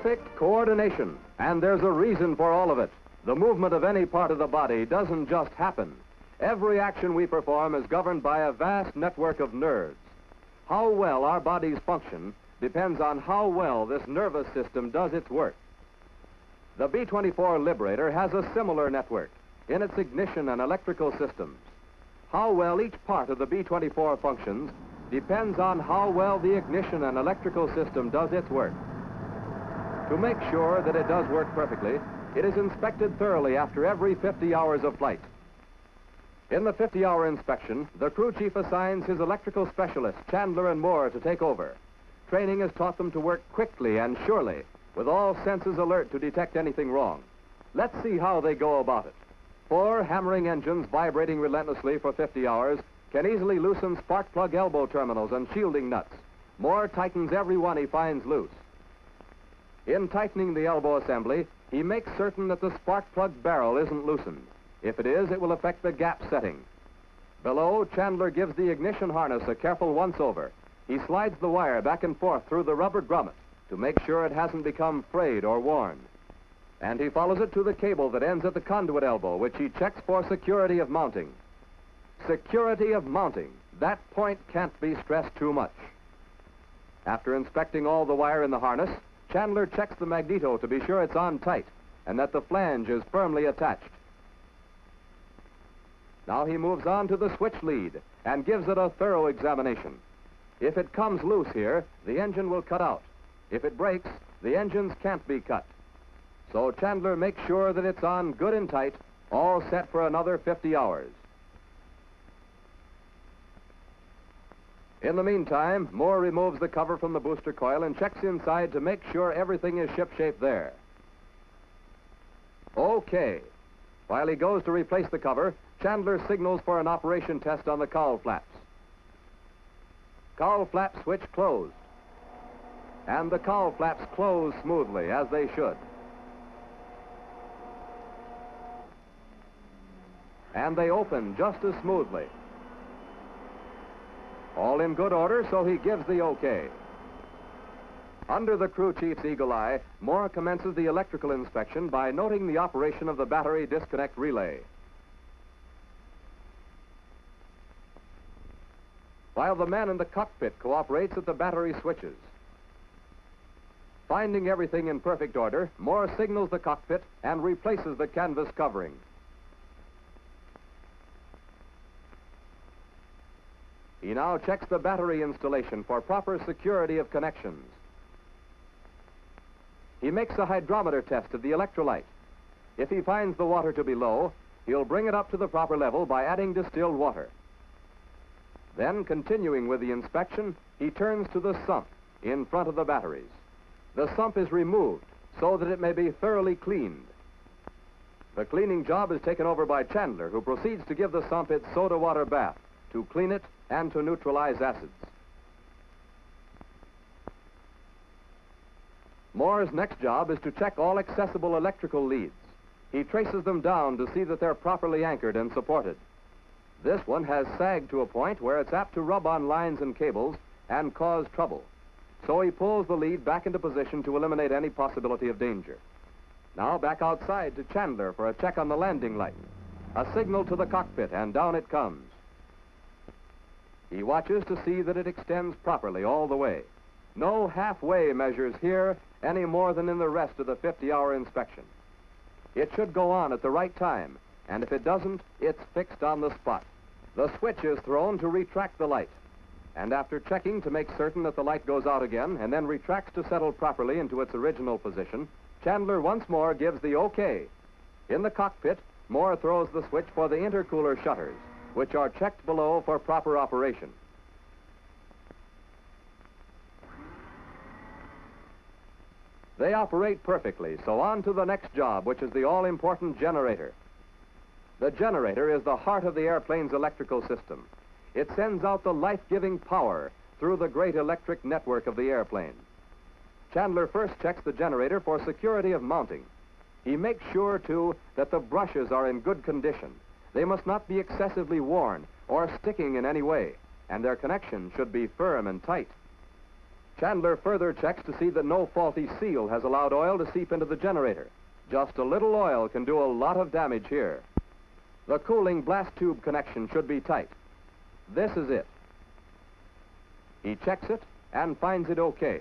Perfect coordination, and there's a reason for all of it. The movement of any part of the body doesn't just happen. Every action we perform is governed by a vast network of nerves. How well our bodies function depends on how well this nervous system does its work. The B-24 Liberator has a similar network in its ignition and electrical systems. How well each part of the B-24 functions depends on how well the ignition and electrical system does its work. To make sure that it does work perfectly, it is inspected thoroughly after every 50 hours of flight. In the 50-hour inspection, the crew chief assigns his electrical specialist, Chandler and Moore, to take over. Training has taught them to work quickly and surely, with all senses alert to detect anything wrong. Let's see how they go about it. Four hammering engines vibrating relentlessly for 50 hours can easily loosen spark plug elbow terminals and shielding nuts. Moore tightens every one he finds loose. In tightening the elbow assembly, he makes certain that the spark plug barrel isn't loosened. If it is, it will affect the gap setting. Below, Chandler gives the ignition harness a careful once-over. He slides the wire back and forth through the rubber grommet to make sure it hasn't become frayed or worn. And he follows it to the cable that ends at the conduit elbow, which he checks for security of mounting. Security of mounting. That point can't be stressed too much. After inspecting all the wire in the harness, Chandler checks the magneto to be sure it's on tight and that the flange is firmly attached. Now he moves on to the switch lead and gives it a thorough examination. If it comes loose here, the engine will cut out. If it breaks, the engines can't be cut. So Chandler makes sure that it's on good and tight, all set for another 50 hours. In the meantime, Moore removes the cover from the booster coil and checks inside to make sure everything is shipshape there. Okay. While he goes to replace the cover, Chandler signals for an operation test on the cowl flaps. Cowl flap switch closed. And the cowl flaps close smoothly, as they should. And they open just as smoothly. All in good order, so he gives the okay. Under the crew chief's eagle eye, Moore commences the electrical inspection by noting the operation of the battery disconnect relay. While the man in the cockpit cooperates at the battery switches. Finding everything in perfect order, Moore signals the cockpit and replaces the canvas covering. He now checks the battery installation for proper security of connections. He makes a hydrometer test of the electrolyte. If he finds the water to be low, he'll bring it up to the proper level by adding distilled water. Then, continuing with the inspection, he turns to the sump in front of the batteries. The sump is removed so that it may be thoroughly cleaned. The cleaning job is taken over by Chandler, who proceeds to give the sump its soda water bath to clean it and to neutralize acids. Moore's next job is to check all accessible electrical leads. He traces them down to see that they're properly anchored and supported. This one has sagged to a point where it's apt to rub on lines and cables and cause trouble. So he pulls the lead back into position to eliminate any possibility of danger. Now back outside to Chandler for a check on the landing light. A signal to the cockpit, and down it comes. He watches to see that it extends properly all the way. No halfway measures here any more than in the rest of the 50-hour inspection. It should go on at the right time, and if it doesn't, it's fixed on the spot. The switch is thrown to retract the light. And after checking to make certain that the light goes out again and then retracts to settle properly into its original position, Chandler once more gives the okay. In the cockpit, Moore throws the switch for the intercooler shutters, which are checked below for proper operation. They operate perfectly, so on to the next job, which is the all-important generator. The generator is the heart of the airplane's electrical system. It sends out the life-giving power through the great electric network of the airplane. Chandler first checks the generator for security of mounting. He makes sure, too, that the brushes are in good condition. They must not be excessively worn or sticking in any way, and their connection should be firm and tight. Chandler further checks to see that no faulty seal has allowed oil to seep into the generator. Just a little oil can do a lot of damage here. The cooling blast tube connection should be tight. This is it. He checks it and finds it okay.